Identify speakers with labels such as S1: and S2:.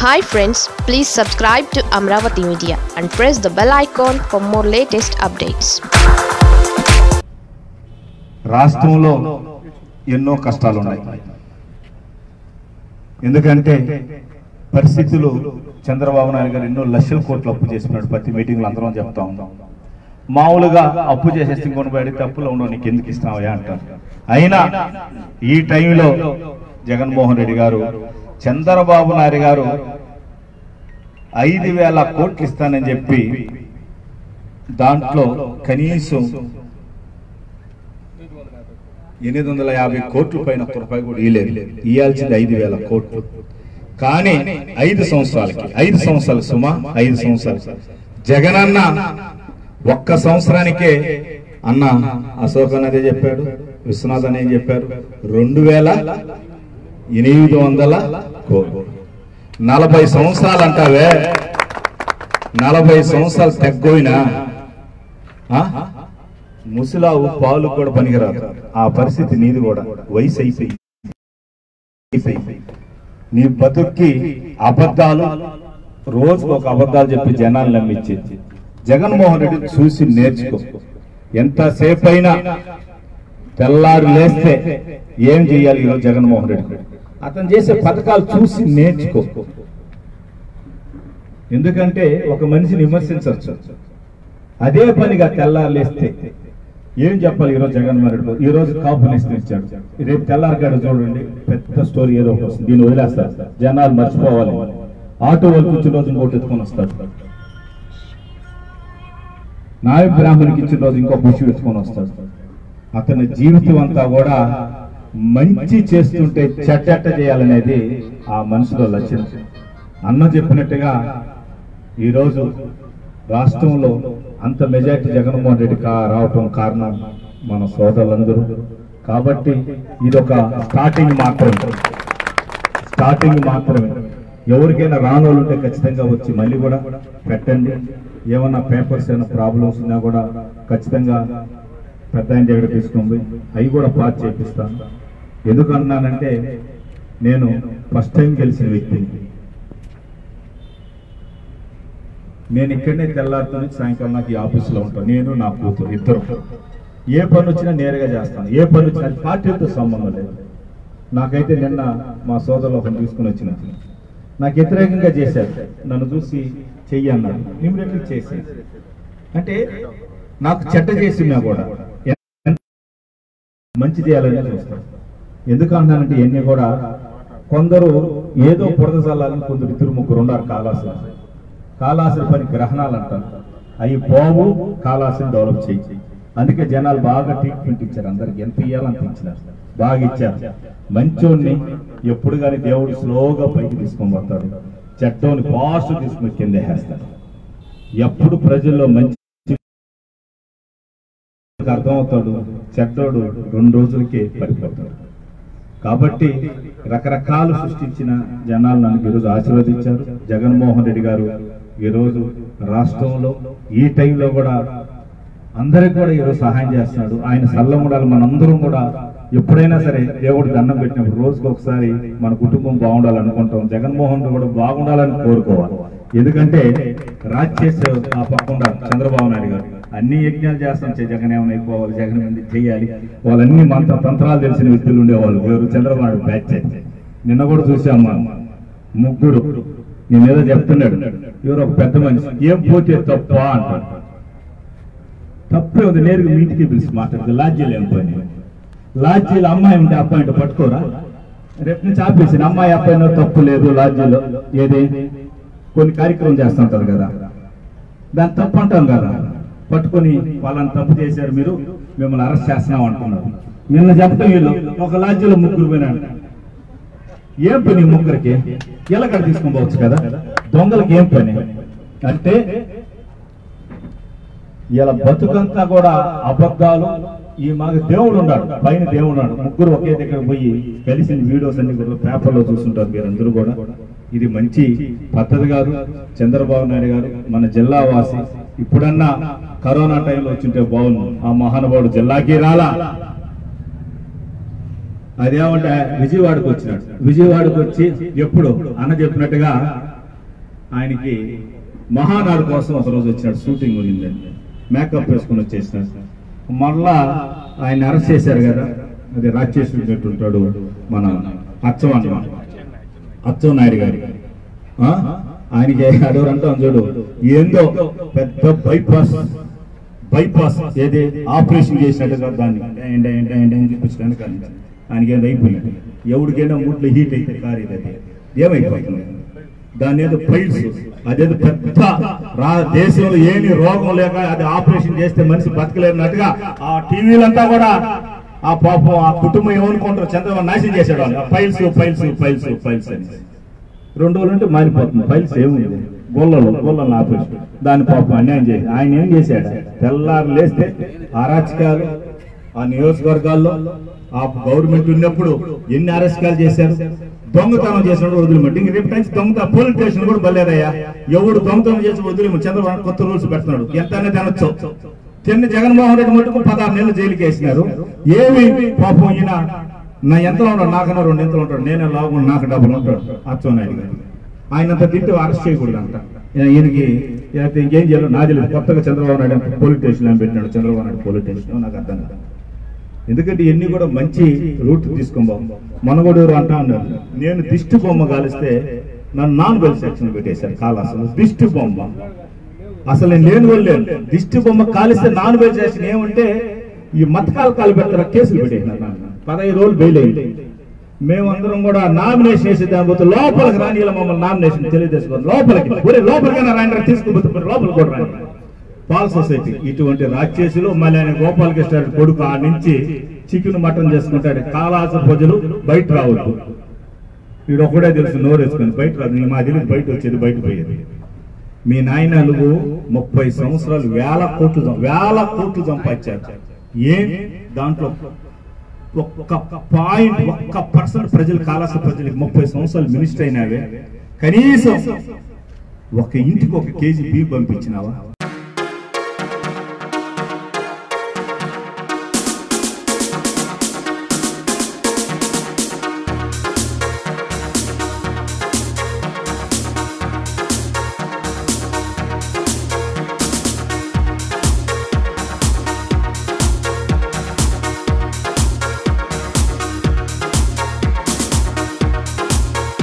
S1: Hi friends please subscribe to Amaravati media and press the bell icon for more latest updates
S2: రాష్ట్రంలో ఎన్నో కష్టాలు ఉన్నాయి ఎందుకంటే పరిస్థితులు చంద్రబాబు నాయుడు గారు ఎన్నో లక్షల కోట్లు అప్పు చేసినాడు ప్రతి మీటింగ్లో అందరం చెప్తా ఉన్నాం. మామూలుగా అప్పు చేసేసి ఇంకొని బయట అప్పులో ఉండవు నీకు ఎందుకు ఇస్తావా అంటారు. అయినా ఈ టైంలో జగన్మోహన్ రెడ్డి గారు చంద్రబాబు నాయుడు గారు ఐదు వేల కోట్లు ఇస్తానని చెప్పి దాంట్లో కనీసం ఎనిమిది వందల యాభై కోట్ల పైన ఒక్క రూపాయి కూడా ఇయ్యలేదు. ఇయ్యాల్సింది ఐదు వేల కోట్లు. కానీ ఐదు సంవత్సరాలకి ఐదు సంవత్సరాలు సుమా ఐదు సంవత్సరాలు. జగనన్న ఒక్క సంవత్సరానికే అన్న అశోక్ అనేది చెప్పాడు విశ్వనాథ్ అనేది చెప్పాడు చెప్పారు? రెండు వేల ఎనిమిది వందల నలభై సంవత్సరాలు అంటావే నలభై సంవత్సరాలు తగ్గిపోయినా ముసలావు పాలు కూడా పనికిరాదు. ఆ పరిస్థితి నీది కూడా. వయసు అయిపోయి. అయిపోయి. నీ బతుక్కి అబద్ధాలు రోజుకు ఒక అబద్ధాలు చెప్పి జనాలు నమ్మించేది. జగన్మోహన్ రెడ్డి చూసి నేర్చుకో. ఎంతసేపు అయినా తెల్లారు లేస్తే ఏం చేయాలి ఈరోజు జగన్మోహన్ రెడ్డి? అతను చేసే పథకాలు చూసి నేర్చుకో. ఎందుకంటే ఒక మనిషిని విమర్శించవచ్చు. అదే పనిగా తెల్లారులేస్తే ఏం చెప్పాలి ఈరోజు జగన్మోహన్ రెడ్డి ఈ రోజు కాపు తెచ్చాడు ఇచ్చాడు. రేపు తెల్లారిగాడు చూడండి పెద్ద స్టోరీ ఏదో ఒకటి వస్తుంది. దీన్ని వదిలేస్తారు జనాలు మర్చిపోవాలి. ఆటో వాళ్ళు కూర్చుని రోజు ఇంకోటి ఎత్తుకొని వస్తారు. నాయ బ్రాహ్మణికి ఇచ్చిన రోజు ఇంకో బుషి ఎత్తుకొని వస్తాడు. అతని జీవితం అంతా కూడా మంచి చేస్తుంటే చెడ్డట్ట చేయాలనేది ఆ మనసులో లక్ష్యం. అన్న చెప్పినట్టుగా ఈరోజు రాష్ట్రంలో అంత మెజార్టీ జగన్మోహన్ రెడ్డి కా రావటం కారణం మన సోదరులందరూ. కాబట్టి ఇదొక స్టార్టింగ్ మాత్రమే. స్టార్టింగ్ మాత్రమే. ఎవరికైనా రానోళ్ళు ఉంటే ఖచ్చితంగా వచ్చి మళ్ళీ కూడా పెట్టండి. ఏమన్నా పేపర్స్ ఏమైనా ప్రాబ్లమ్స్ ఉన్నా కూడా ఖచ్చితంగా పెద్ద ఆయన దగ్గర తీసుకుంది. అవి కూడా పాస్ చేపిస్తాను. ఎందుకు అన్నానంటే నేను ఫస్ట్ టైం గెలిచిన వ్యక్తిని నేను ఇక్కడనే తెల్లారితో నుంచి సాయంకాలం నాకు ఈ ఆఫీసులో ఉంటాను. నేను నా కూతురు ఇద్దరు. ఏ పని వచ్చినా నేరుగా చేస్తాను. ఏ పని వచ్చినా పార్టీలతో సంబంధం లేదు. నాకైతే నిన్న మా సోదరులు ఒకరు తీసుకుని వచ్చిన. నాకు వ్యతిరేకంగా చేశారు. నన్ను చూసి చెయ్యి అన్నాడు. ఇమీడియట్లీ చేసి అంటే నాకు చెడ్డ చేసినా కూడా మంచి చేయాలని చూస్తాం. ఎందుకు అన్నానంటే ఇవన్నీ కూడా కొందరు ఏదో బురద చల్లాలని కొందరు ఇద్దరు ముగ్గురు ఉన్నారు కాలాసులు కాలాసుల పని గ్రహణాలు అంటారు అవి పోవు కాలాసులు డెవలప్ చేయి. అందుకే జనాలు బాగా ట్రీట్మెంట్ ఇచ్చారు. అందరికి ఎంత ఇవ్వాలని ఇచ్చినారు. బాగా ఇచ్చారు. మంచోడిని ఎప్పుడు కానీ దేవుడు స్లోగా పైకి తీసుకొని పోతాడు చెడ్డోని ఫాస్ట్ తీసుకుని కింద వేస్తాడు. ఎప్పుడు ప్రజల్లో మంచి అర్థమవుతాడు చెడ్డోడు రెండు రోజులకే పడిపోతాడు. కాబట్టి రకరకాలు సృష్టించిన జనాలు నన్ను ఈరోజు ఆశీర్వదించారు. జగన్మోహన్ రెడ్డి గారు ఈరోజు రాష్ట్రంలో ఈ టైంలో కూడా అందరికి కూడా ఈరోజు సహాయం చేస్తున్నాడు. ఆయన సల్లం ఉండాలి మనందరం కూడా. ఎప్పుడైనా సరే దేవుడికి దండం పెట్టినప్పుడు రోజుకు ఒకసారి మన కుటుంబం బాగుండాలనుకుంటాం జగన్మోహన్ రెడ్డి కూడా బాగుండాలని కోరుకోవాలి. ఎందుకంటే రాజ్ చేసే ఆ పక్కన చంద్రబాబు నాయుడు గారు. అన్ని యజ్ఞాలు చేస్తాం. చే- జగన్ ఏమైనా అయిపోవాలి జగన్ మంది చేయాలి. వాళ్ళన్ని మంత్ర తంత్రాలు తెలిసిన వ్యక్తులు ఉండేవాళ్ళు. ఎవరు? చంద్రబాబు బ్యాచ్ నిన్న కూడా చూసాం మనం. ముగ్గురు. నేను ఏదో చెప్తున్నాడు. ఎవరు ఒక పెద్ద మనిషి. ఏం పోతే తప్ప అంటాడు. తప్పే ఉంది. నేరుగా మీ ఇంటికి పిలిచి మాట్లాడుతుంది లాడ్జీలు ఏం పని? లాడ్జీలో అమ్మాయి ఉంటే అబ్బాయి ఉంటే పట్టుకోరా? రేపు నుంచి ఆపేసి అమ్మాయి అబ్బాయి తప్పు లేదు లాడ్జీలో. ఏదే? కొన్ని కార్యక్రమం చేస్తుంటారు కదా. దాన్ని తప్పు అంటాం కదా. పట్టుకొని వాళ్ళని తప్పు చేశారు మీరు మిమ్మల్ని అరెస్ట్ చేస్తున్నాం అంటున్నారు. నిన్న చెప్పడం వీళ్ళు ఒక లాడ్జీలో ముగ్గురు పోయినాడు ఏం పని ముగ్గురికి? ఎలాగడ తీసుకొని పోవచ్చు కదా? దొంగలకి ఏం పని? అంటే ఇలా బతుకంతా కూడా అబద్ధాలు. ఈ మాకు దేవుడు ఉన్నాడు పైన దేవుడు ఉన్నాడు. ముగ్గురు ఒకే దగ్గర పోయి కలిసిన వీడియోస్ అన్ని కూడా పేపర్లో చూస్తుంటారు మీరందరూ కూడా. ఇది మంచి పద్ధతి గారు చంద్రబాబు నాయుడు గారు మన జిల్లా వాసి ఇప్పుడన్నా కరోనా టైంలో వచ్చింటే బాగుంది ఆ మహానుభావుడు జిల్లాకి రాలా. అదేమంటే విజయవాడకు వచ్చినాడు. విజయవాడకు వచ్చి ఎప్పుడు? అన్న చెప్పినట్టుగా ఆయనకి మహానాడు కోసం ఒక రోజు వచ్చినాడు షూటింగ్ ఉండిందండి మేకప్ వేసుకుని వచ్చేసినాడు. మళ్ళా ఆయన అరెస్ట్ చేశారు కదా అది రాజేశ్వరి ఉంటాడు మన అచ్చం అన్నమాట అచ్చం నాయుడు గారి. ఆయనకి ఆయనకి అడవరంటాం చూడు. ఏందో పెద్ద బైపాస్ బైపాస్ ఏది? ఆపరేషన్ చేసినట్టుగా దాన్ని. అని చూపించడానికి ఆయనకి ఏదో అయిపోయింది. ఎవరికైనా మూట్లో హీట్ అయితే కారు ఇది ఏమైపోతుంది? దాని ఏదో ఫైల్స్ అదేదో పెద్ద రా దేశంలో ఏమి రోగం లేక అది ఆపరేషన్ చేస్తే మనిషి బతకలేనట్టుగా ఆ టీవీలంతా కూడా ఆ పాపం ఆ కుటుంబం ఏమనుకుంటారు చంద్రబాబు నాశనం చేశాడు ఫైల్స్ ఫైల్స్ ఫైల్స్ ఫైల్స్ అని. రెండు రోజులు అంటే మారిపోతుంది. ఫైల్స్ ఏముంది? గొల్లలు గొల్లలో ఆపరేషన్ దాని పాపం అన్యాయం చేసి ఆయన ఏం చేశాడు? తెల్లారు లేస్తే అరాచకాలు ఆ నియోజకవర్గాల్లో ఆ గవర్నమెంట్ ఉన్నప్పుడు ఎన్ని అరాచకాలు చేశారు? దొంగతనం చేసినప్పుడు వదిలిమంటే ఇంక రేపు నుంచి దొంగత పోలీస్ స్టేషన్ కూడా బలేదయ్యా. ఎవడు దొంగతనం చేసి వదిలేము చంద్రబాబు కొత్త రూల్స్ పెడుతున్నాడు. ఎంత అనేది తినొచ్చు. తిన్న జగన్మోహన్ రెడ్డి మటుకు పదహారు నెలలు జైలుకి వేసినారు ఏమి పాపం ఈయన నా ఎంతలో ఉన్నాడు నాకన్నా రెండు ఎంత ఉంటాడు నేనే లాగుండు నాకు డబ్బులు ఉంటాడు. అచ్చెన్నాయుడు గారు. ఆయన అంత తింటూ అరెస్ట్ చేయకూడదు అంట ఈయనకి ఈయనకి ఇంకేం చేయాలి నా తెలియదు. కొత్తగా చంద్రబాబు నాయుడు పోలీస్ స్టేషన్ అని పెట్టినాడు. చంద్రబాబు నాయుడు పోలీస్ స్టేషన్ నాకు అర్థం కాదు. ఎందుకంటే ఇవన్నీ కూడా మంచి రూట్ తీసుకుందాం మనగోడూరు అంటా ఉన్నారు. నేను దిష్టి బొమ్మ కాలిస్తే నన్ను నాన్ వెల్ సెక్షన్ పెట్టేశారు కాలాసలు దిష్టి బొమ్మ. అసలు నేను లేని వెళ్ళాను దిష్టి బొమ్మ కాలిస్తే నాన్ వెల్ సెక్షన్ ఏమంటే ఈ మతకాలు కాలు పెడతారా కేసులు పెట్టేసినారు నన్ను. పదహైదు రోజులు బెయిల్ అయింది మేమందరం కూడా నామినేషన్ వేసి దానిపోతే లోపలికి రాని మమ్మల్ని నామినేషన్ తెలియజేసుకోండి లోపలికి. ఒరే లోపలికైనా రాండి తీసుకుపోతే లోపలికి కూడా రాండి. పాల్ సొసైటీ ఇటువంటి రాక్షసులు మళ్ళీ ఆయన గోపాలకృష్ణ కొడుకు ఆ నుంచి చికెన్ మటన్ చేసుకుంటాడు. కాలాస ప్రజలు బయట రావద్దు. వీడు ఒకడే తెలుసు నోరేసుకొని బయట రాదు. మా తెలియదు బయట వచ్చేది బయట పోయేది. మీ నాయనలు ముప్పై సంవత్సరాలు వేల కోట్లు వేల కోట్లు సంపాదించారు. ఏం? దాంట్లో ఒక్క పాయింట్ ఒక్క పర్సెంట్ ప్రజలు కాలాస ప్రజలకు ముప్పై సంవత్సరాలు మినిస్టర్ అయినావే. కనీసం ఒక ఇంటికి ఒక కేజీ బియ్యం పంపించినావా?